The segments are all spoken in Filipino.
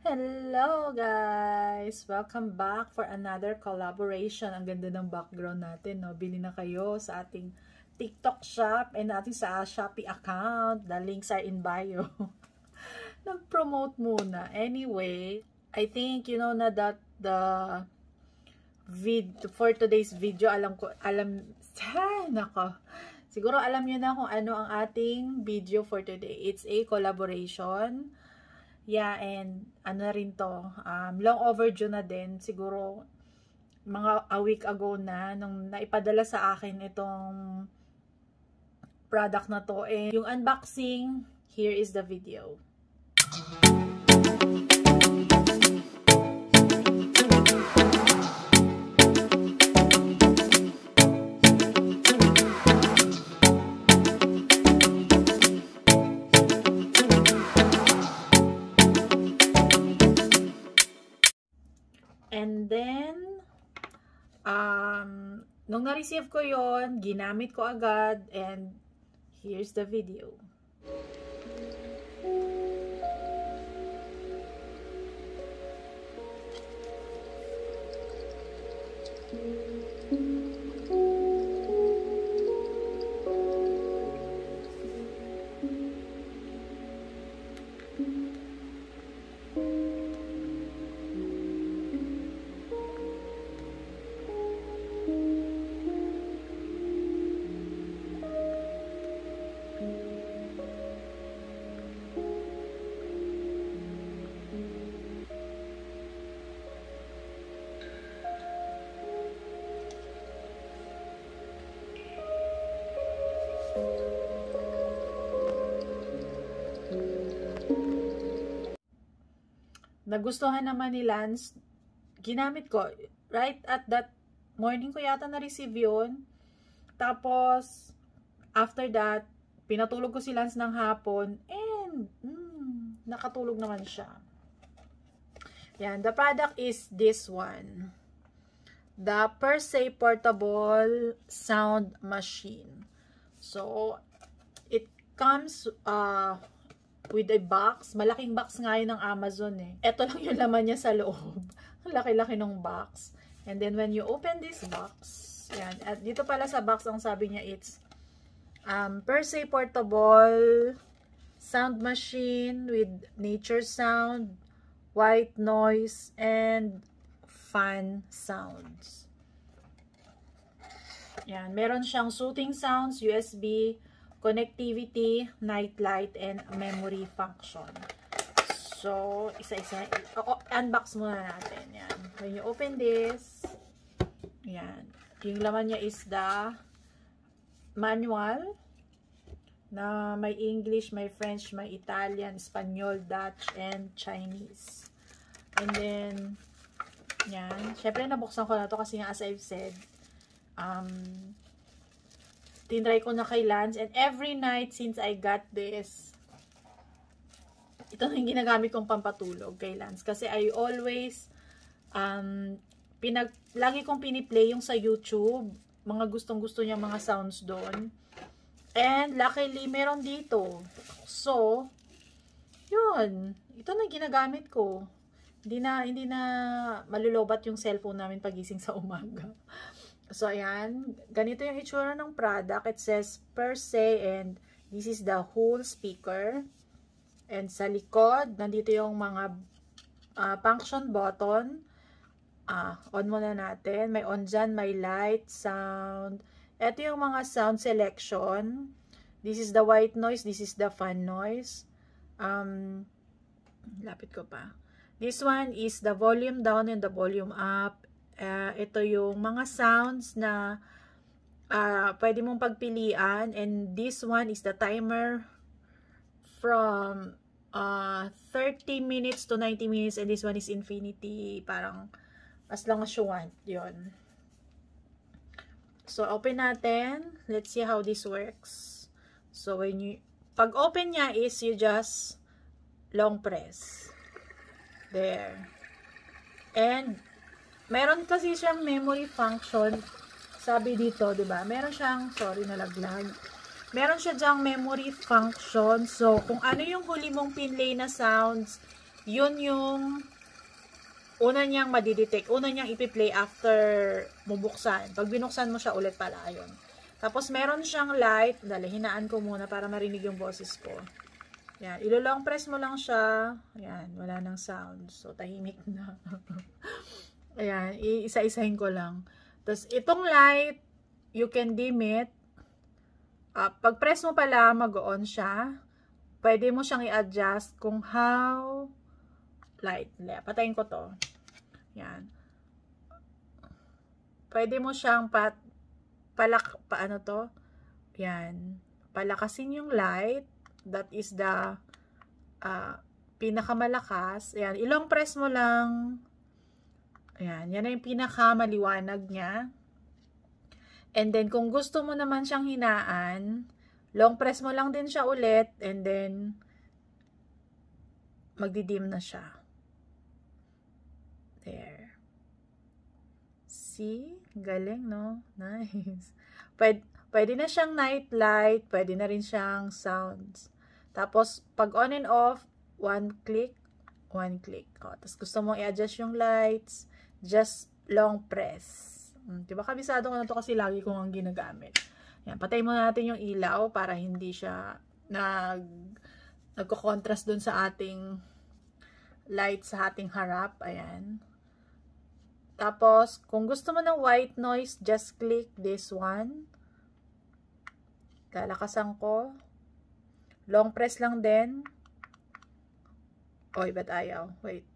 Hello guys! Welcome back for another collaboration. Ang ganda ng background natin, no? Bili na kayo sa ating TikTok shop and ating sa Shopee account. The links are in bio. Nag-promote muna. Anyway, I think you know na that the vid for today's video, alam ko, alam, ay, nako. Siguro alam niyo na kung ano ang ating video for today. It's a collaboration Yeah, and ano rin to, um, long overdue na din. Siguro, mga a week ago na, nung naipadala sa akin itong product na to. And yung unboxing, here is the video. And then, um, nung na-receive ko yon ginamit ko agad and here's the video. Nagustuhan naman ni Lance, ginamit ko, right at that morning ko yata na-receive yun. Tapos, after that, pinatulog ko si Lance ng hapon, and, mm, nakatulog naman siya. Yan, the product is this one. The Per Se Portable Sound Machine. So, it comes, uh, with a box. Malaking box nga yun ng Amazon eh. Ito lang yung laman niya sa loob. Laki-laki ng box. And then when you open this box, yan. At dito pala sa box, ang sabi niya it's um, per se portable sound machine with nature sound, white noise, and fan sounds. Yan. Meron siyang soothing sounds, USB, connectivity, night light, and memory function. So, isa-isa, unbox muna natin. Yan. When you open this, yan. Yung laman niya is the manual na may English, may French, may Italian, Espanyol, Dutch, and Chinese. And then, yan. Siyempre, nabuksan ko na to kasi as I've said, um, tinry ko na kay Lance. And every night since I got this, ito na yung ginagamit kong pampatulog kay Lance. Kasi I always, um, pinag, lagi kong piniplay yung sa YouTube. Mga gustong gusto niya mga sounds doon. And luckily, meron dito. So, yun. Ito na ginagamit ko. Hindi na, hindi na malulobat yung cellphone namin pagising sa umaga. So, ayan. Ganito yung itsura ng product. It says per se and this is the whole speaker. And sa likod, nandito yung mga uh, function button. Ah, on muna natin. May on dyan, may light, sound. Ito yung mga sound selection. This is the white noise. This is the fan noise. Um, lapit ko pa. This one is the volume down and the volume up. Uh, ito yung mga sounds na uh, pwede mong pagpilian. And this one is the timer from uh, 30 minutes to 90 minutes. And this one is infinity. Parang as long as you want. Yun. So, open natin. Let's see how this works. So, when you, pag open niya is you just long press. There. And, Meron kasi siyang memory function. Sabi dito, 'di ba? Meron siyang, sorry, nalaglag. Meron siya diyang memory function. So, kung ano yung huli mong pinlay na sounds, yun yung una niyang madidetect, una niyang ipi-play after mubuksan. Pag binuksan mo siya ulit pala, ayun. Tapos meron siyang light, dali, hinaan ko muna para marinig yung boses ko. Yan, ilo-long press mo lang siya. Ayan, wala nang sound. So, tahimik na. Ayan, iisa-isahin ko lang. Tapos, itong light, you can dim it. Uh, pag press mo pala, mag-on siya. Pwede mo siyang i-adjust kung how light. Patayin ko to. Yan. Pwede mo siyang pat, palak, paano to? Yan. Palakasin yung light. That is the uh, pinakamalakas. Yan. Ilong press mo lang. Yan. Yan na yung pinakamaliwanag niya. And then, kung gusto mo naman siyang hinaan, long press mo lang din siya ulit. And then, magdidim na siya. There. See? Galing, no? Nice. Pwede, pwede na siyang night light, pwede na rin siyang sounds. Tapos, pag on and off, one click, one click. O, tapos gusto mong i-adjust yung lights, just long press. Hmm, diba kabisado ko na to kasi lagi kong ang ginagamit. Yan, patay muna natin yung ilaw para hindi siya nag nagko-contrast dun sa ating light sa ating harap. Ayan. Tapos, kung gusto mo ng white noise, just click this one. Lalakasan ko. Long press lang din. Oy, ba't ayaw? Wait.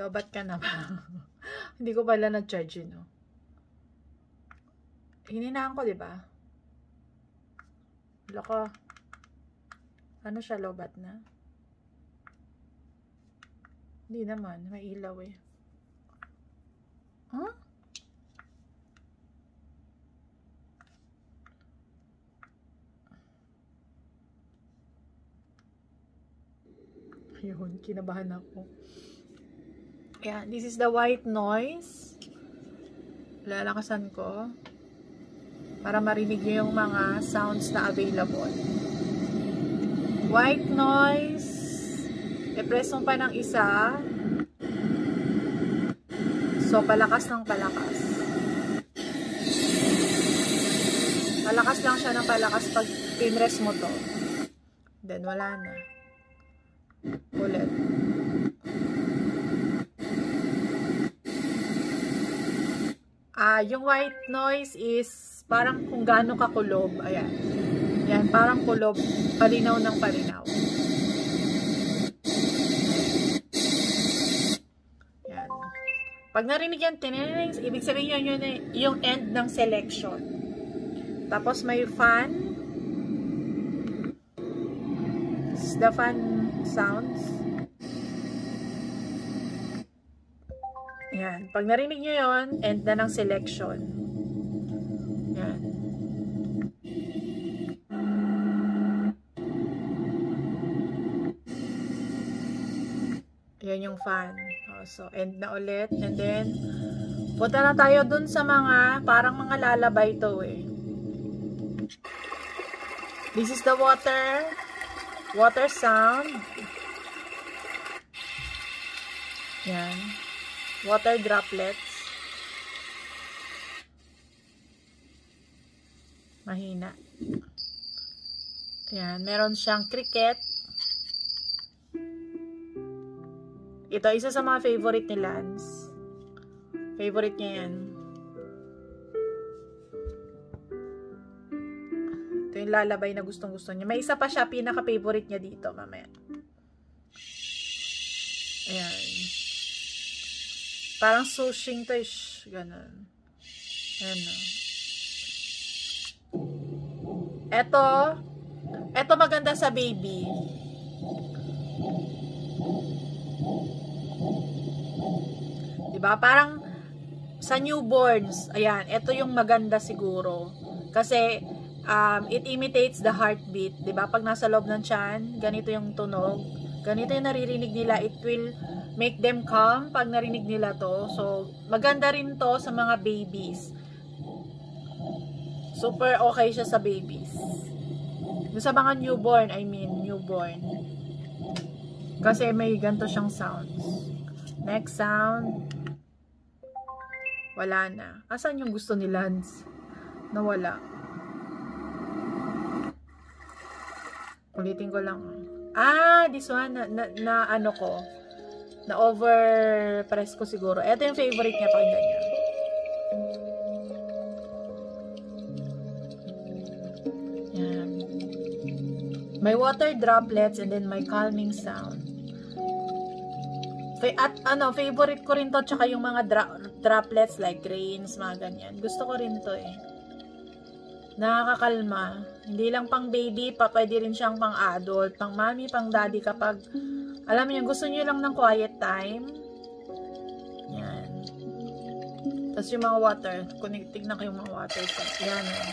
Lobat ka naman. Hindi ko pala na-charge yun, no? Hininaan ko, di ba? Loko. Ano siya, lobat na? Hindi naman. May ilaw eh. Huh? Ayun, kinabahan ako. Yeah, this is the white noise. Lalakasan ko. Para marinig nyo yung mga sounds na available. White noise. Mo pa ng isa. So, palakas ng palakas. Palakas lang siya ng palakas pag pinrest mo to. Then, wala na. Ulit. Ah, yung white noise is parang kung gaano kakulob. Ayan. Yan, parang kulob. Palinaw ng palinaw. Pag narinig yan, tinirings, ibig sabihin yun yung, yung end ng selection. Tapos may fan. Is the fan sounds. Yan. Pag narinig nyo yun, end na ng selection. Yan. Yan yung fan. So, end na ulit. And then, punta na tayo dun sa mga, parang mga lalabay to eh. This is the water, water sound. Yan. Water droplets. Mahina. Yan. Meron siyang cricket. Ito, isa sa mga favorite ni Lance. Favorite niya yan. Ito yung lalabay na gustong gusto niya. May isa pa siya, pinaka-favorite niya dito, mamaya. Ayan. Parang sushing to, shh, ganun. Ayan na. Ito, ito maganda sa baby. 'Di ba? Parang sa newborns, ayan, ito yung maganda siguro. Kasi um, it imitates the heartbeat, ba? Pag nasa loob ng tiyan, ganito yung tunog. Ganito yung naririnig nila. It will make them calm pag narinig nila to. So, maganda rin to sa mga babies. Super okay siya sa babies. Sa mga newborn, I mean, newborn. Kasi may ganito siyang sounds. Next sound. Wala na. Asan yung gusto ni Lance? Nawala. Ulitin ko lang. Ah, this one, na, na, na ano ko, na over press ko siguro. Ito yung favorite niya, pakinggan niya. Yan. May water droplets and then may calming sound. At ano, favorite ko rin to, tsaka yung mga dra droplets like grains, mga ganyan. Gusto ko rin to eh nakakakalma. Hindi lang pang baby, pa pwede rin siyang pang adult, pang mommy, pang daddy kapag alam niyo, gusto niyo lang ng quiet time. Yan. Tapos yung mga water, kung tignan ko yung mga water. Yan. Oh.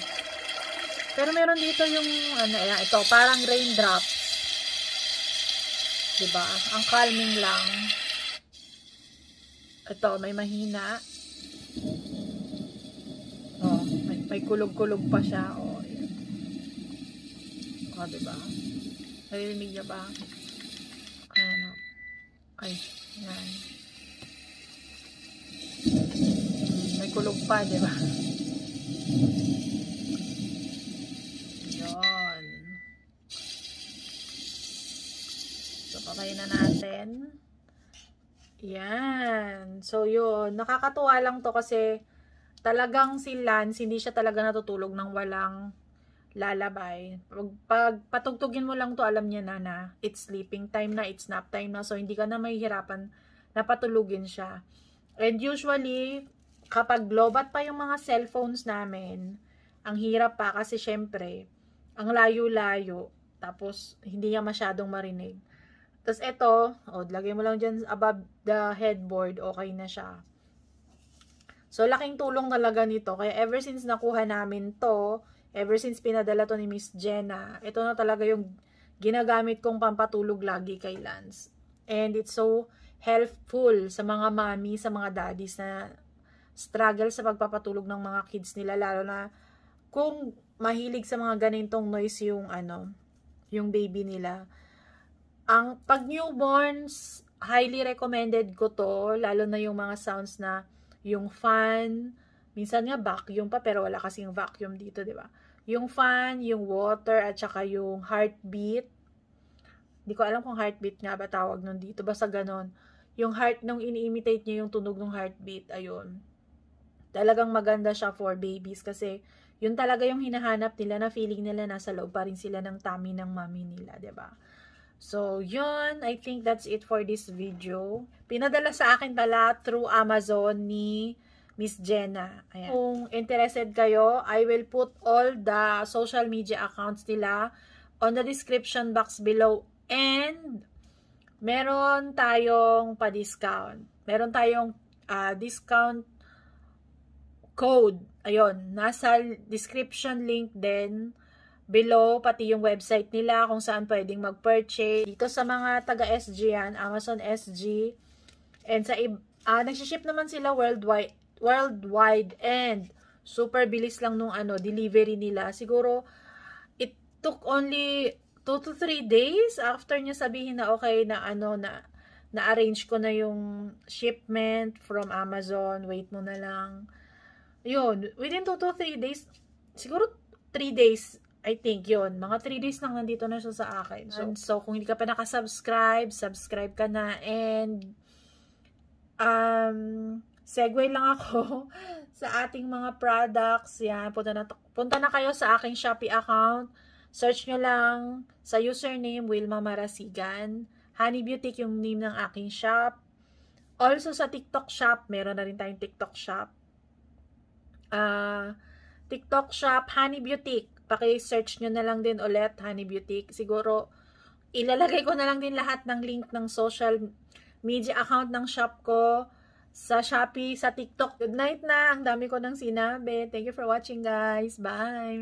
Pero meron dito yung, ano, yan, ito, parang raindrops. Diba? Ang calming lang. Ito, may mahina. May kulog-kulog pa siya. Oh, yan. Oh, diba? Narinig niya ba? Ano? Ay, yan. May kulog pa, diba? Yun. So, patayin na natin. Yan. So, yun. Nakakatuwa lang to kasi talagang si Lance, hindi siya talaga natutulog ng walang lalabay. Pag, pag patugtugin mo lang to, alam niya na na it's sleeping time na, it's nap time na. So, hindi ka na mahihirapan na patulugin siya. And usually, kapag lobat pa yung mga cellphones namin, ang hirap pa kasi syempre, ang layo-layo. Tapos, hindi niya masyadong marinig. Tapos, ito, oh, lagay mo lang dyan above the headboard, okay na siya. So, laking tulong talaga nito. Kaya ever since nakuha namin to, ever since pinadala to ni Miss Jenna, ito na talaga yung ginagamit kong pampatulog lagi kay Lance. And it's so helpful sa mga mami, sa mga daddies na struggle sa pagpapatulog ng mga kids nila, lalo na kung mahilig sa mga ganitong noise yung ano, yung baby nila. Ang pag newborns, highly recommended ko to, lalo na yung mga sounds na yung fan, minsan nga vacuum pa pero wala kasing vacuum dito, 'di ba? Yung fan, yung water at saka yung heartbeat. Hindi ko alam kung heartbeat nga ba tawag nun dito, basta ganon. Yung heart nung ini-imitate niya yung tunog ng heartbeat, ayun. Talagang maganda siya for babies kasi yun talaga yung hinahanap nila na feeling nila nasa loob pa rin sila ng tummy ng mommy nila, 'di ba? So, yun. I think that's it for this video. Pinadala sa akin pala through Amazon ni Miss Jenna. Ayan. Kung interested kayo, I will put all the social media accounts nila on the description box below. And, meron tayong pa-discount. Meron tayong uh, discount code. Ayun, nasa description link din below, pati yung website nila kung saan pwedeng mag-purchase. Dito sa mga taga-SG yan, Amazon SG. And sa, uh, nagsiship naman sila worldwide, worldwide and super bilis lang nung ano, delivery nila. Siguro, it took only 2 to 3 days after niya sabihin na okay na ano, na na-arrange ko na yung shipment from Amazon. Wait mo na lang. Yun, within 2 to 3 days, siguro 3 days I think yon mga 3 days lang nandito na siya sa akin. So, so kung hindi ka pa nakasubscribe, subscribe ka na. And, um, segue lang ako sa ating mga products. Yan, punta na, punta na kayo sa aking Shopee account. Search nyo lang sa username Wilma Marasigan. Honey Beauty yung name ng aking shop. Also sa TikTok shop, meron na rin tayong TikTok shop. Uh, TikTok shop, Honey Beauty paki-search nyo na lang din ulit, Honey Beauty. Siguro, ilalagay ko na lang din lahat ng link ng social media account ng shop ko sa Shopee, sa TikTok. Good night na. Ang dami ko nang sinabi. Thank you for watching, guys. Bye.